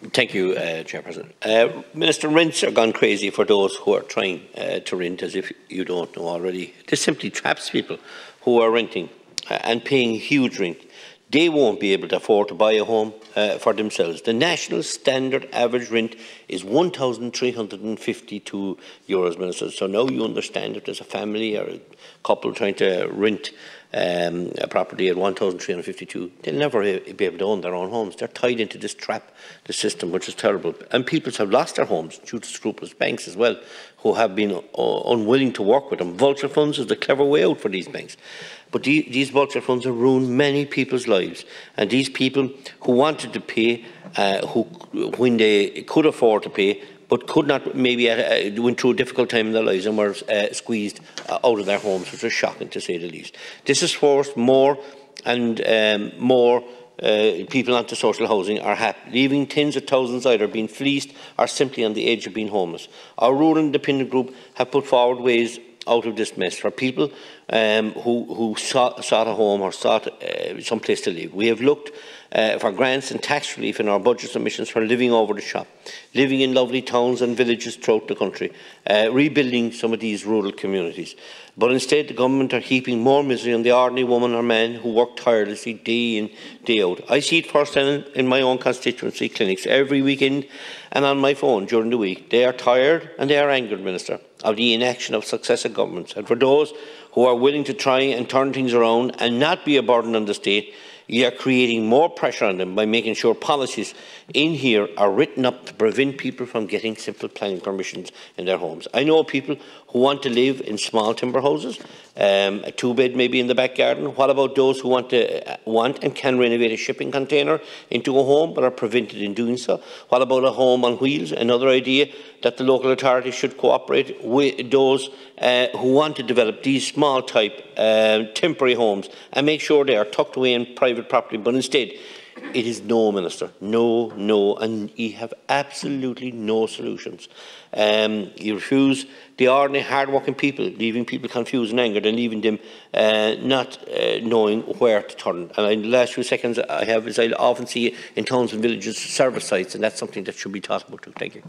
Thank you, uh. Uh, Minister, rents are gone crazy for those who are trying uh, to rent, as if you don't know already. This simply traps people who are renting uh, and paying huge rent. They won't be able to afford to buy a home uh, for themselves. The national standard average rent is 1,352 euros, Minister. So now you understand if there's a family or a couple trying to rent um, a property at 1,352, they'll never be able to own their own homes. They're tied into this trap, the system, which is terrible. And people have lost their homes due to scrupulous banks as well, who have been uh, unwilling to work with them. Vulture funds is the clever way out for these banks. But the, these vulture funds have ruined many people's lives. And these people who wanted to pay, uh, who, when they could afford to pay, but could not maybe uh, went through a difficult time in their lives and were uh, squeezed uh, out of their homes, which was shocking to say the least. This has forced more and um, more uh, people onto social housing or HAP, leaving tens of thousands either being fleeced or simply on the edge of being homeless. Our rural independent group have put forward ways out of this mess for people um, who, who sought, sought, a home or sought uh, some place to live. We have looked uh, for grants and tax relief in our budget submissions for living over the shop, living in lovely towns and villages throughout the country, uh, rebuilding some of these rural communities. But instead, the government are heaping more misery on the ordinary woman or man who work tirelessly day in, day out. I see it firsthand in my own constituency clinics every weekend and on my phone during the week. They are tired and they are angered, Minister, of the inaction of successive governments. And for those who are willing to try and turn things around and not be a burden on the state, you are creating more pressure on them by making sure policies in here are written up to prevent people from getting simple planning permissions in their homes. I know people who want to live in small timber houses, um, a two-bed maybe in the back garden. What about those who want to uh, want and can renovate a shipping container into a home but are prevented in doing so? What about a home on wheels? Another idea that the local authorities should cooperate with those uh, who want to develop these small type uh, temporary homes and make sure they are tucked away in private property, but instead it is no, Minister. No, no. And you have absolutely no solutions. Um, you refuse the ordinary, hard-working people, leaving people confused and angered and leaving them uh, not uh, knowing where to turn. And in the last few seconds I have is I often see in towns and villages service sites, and that's something that should be talked about too. Thank you.